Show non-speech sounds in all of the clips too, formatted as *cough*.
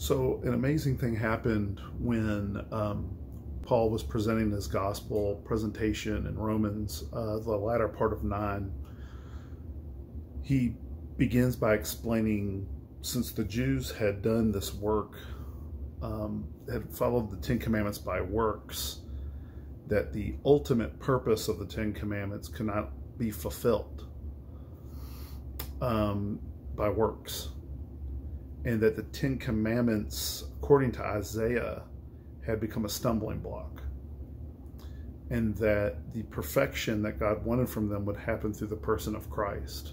So, an amazing thing happened when um, Paul was presenting his gospel presentation in Romans, uh, the latter part of 9. He begins by explaining since the Jews had done this work, um, had followed the Ten Commandments by works, that the ultimate purpose of the Ten Commandments could not be fulfilled um, by works. And that the Ten Commandments, according to Isaiah, had become a stumbling block. And that the perfection that God wanted from them would happen through the person of Christ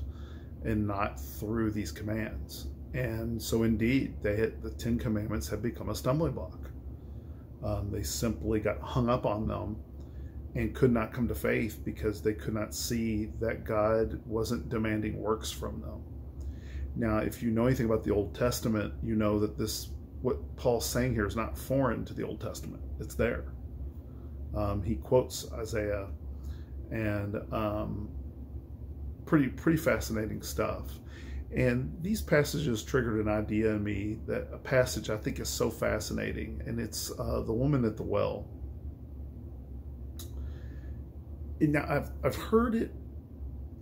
and not through these commands. And so, indeed, they had, the Ten Commandments had become a stumbling block. Um, they simply got hung up on them and could not come to faith because they could not see that God wasn't demanding works from them. Now, if you know anything about the Old Testament, you know that this, what Paul's saying here, is not foreign to the Old Testament. It's there. Um, he quotes Isaiah, and um, pretty pretty fascinating stuff. And these passages triggered an idea in me that a passage I think is so fascinating, and it's uh, the woman at the well. And now I've I've heard it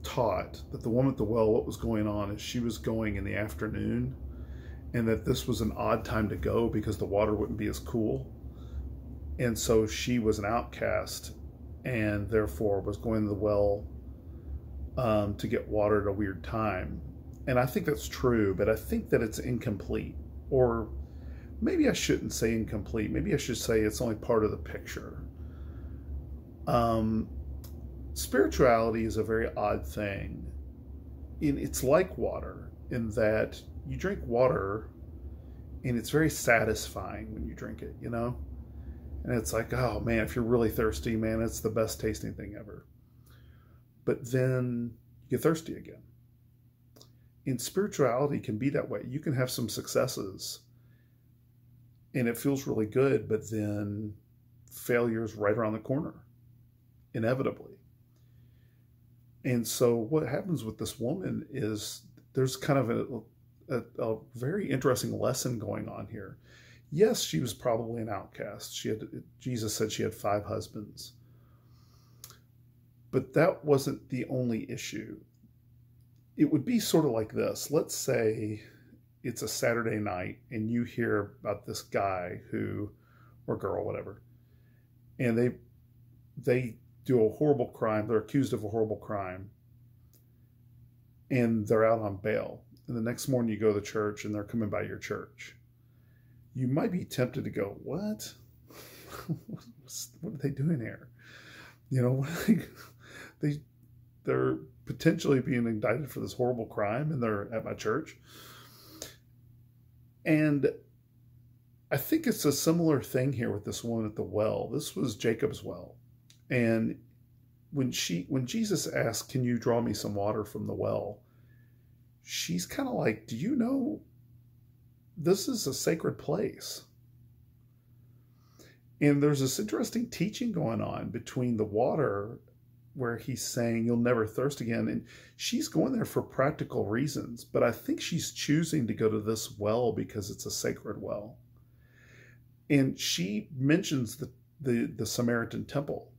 taught that the woman at the well, what was going on is she was going in the afternoon, and that this was an odd time to go because the water wouldn't be as cool, and so she was an outcast, and therefore was going to the well um, to get water at a weird time and I think that's true, but I think that it's incomplete. Or maybe I shouldn't say incomplete. Maybe I should say it's only part of the picture. Um, spirituality is a very odd thing. it's like water in that you drink water and it's very satisfying when you drink it, you know? And it's like, oh man, if you're really thirsty, man, it's the best tasting thing ever. But then you get thirsty again in spirituality can be that way. You can have some successes and it feels really good, but then failure is right around the corner, inevitably. And so what happens with this woman is there's kind of a, a, a very interesting lesson going on here. Yes, she was probably an outcast. She had Jesus said she had five husbands. But that wasn't the only issue it would be sort of like this. Let's say it's a Saturday night and you hear about this guy who, or girl, whatever, and they they do a horrible crime. They're accused of a horrible crime, and they're out on bail. And the next morning you go to church and they're coming by your church. You might be tempted to go, "What? *laughs* what are they doing here? You know, *laughs* they they're potentially being indicted for this horrible crime and they're at my church. And I think it's a similar thing here with this woman at the well. This was Jacob's well. And when she when Jesus asks, "Can you draw me some water from the well?" she's kind of like, "Do you know this is a sacred place?" And there's this interesting teaching going on between the water where he's saying you'll never thirst again and she's going there for practical reasons but i think she's choosing to go to this well because it's a sacred well and she mentions the the, the samaritan temple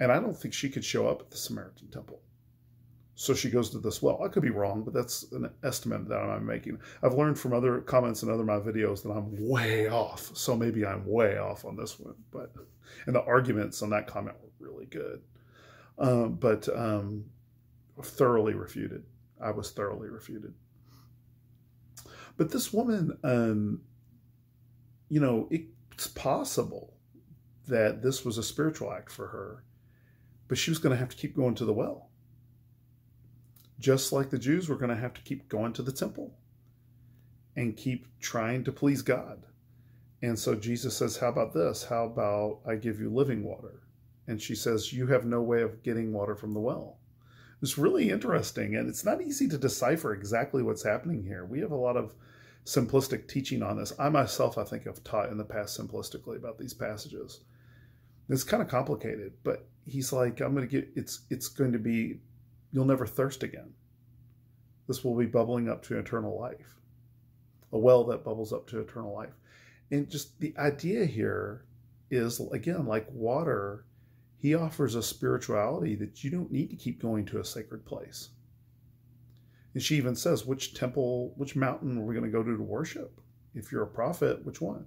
and i don't think she could show up at the samaritan temple. So she goes to this well. I could be wrong but that's an estimate that i'm making. I've learned from other comments and other my videos that i'm way off. So maybe i'm way off on this one but and the arguments on that comment were really good. Uh, but um, thoroughly refuted. I was thoroughly refuted. But this woman, um, you know, it's possible that this was a spiritual act for her, but she was going to have to keep going to the well. Just like the Jews were going to have to keep going to the temple and keep trying to please God. And so Jesus says, How about this? How about I give you living water? And she says, You have no way of getting water from the well. It's really interesting, and it's not easy to decipher exactly what's happening here. We have a lot of simplistic teaching on this. I myself, I think, have taught in the past simplistically about these passages. It's kind of complicated, but he's like, I'm going to get it's it's going to be you'll never thirst again. This will be bubbling up to eternal life. a well that bubbles up to eternal life. And just the idea here is, again, like water, he offers a spirituality that you don't need to keep going to a sacred place. And she even says, which temple, which mountain are we going to go to to worship? If you're a prophet, which one?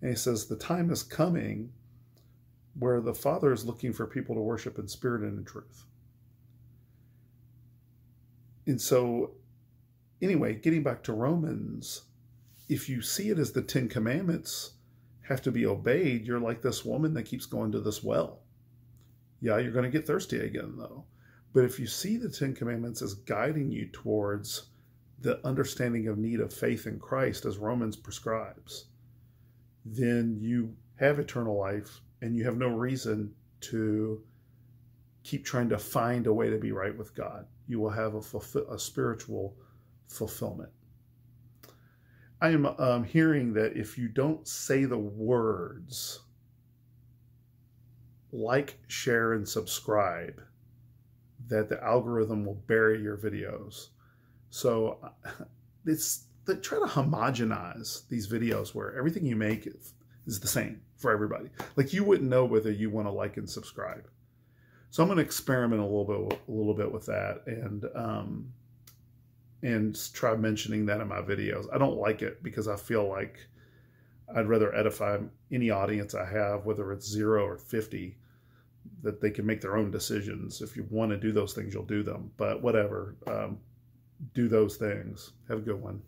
And he says, the time is coming where the Father is looking for people to worship in spirit and in truth. And so, anyway, getting back to Romans, if you see it as the Ten Commandments have to be obeyed, you're like this woman that keeps going to this well. Yeah, you're going to get thirsty again, though. But if you see the Ten Commandments as guiding you towards the understanding of need of faith in Christ, as Romans prescribes, then you have eternal life and you have no reason to keep trying to find a way to be right with God. You will have a, a spiritual fulfillment. I am um, hearing that if you don't say the words like, share, and subscribe, that the algorithm will bury your videos. So *laughs* it's try to homogenize these videos where everything you make is the same for everybody. Like you wouldn't know whether you want to like and subscribe. So I'm going to experiment a little bit, a little bit with that, and um, and try mentioning that in my videos. I don't like it because I feel like I'd rather edify any audience I have, whether it's zero or fifty, that they can make their own decisions. If you want to do those things, you'll do them. But whatever, um, do those things. Have a good one.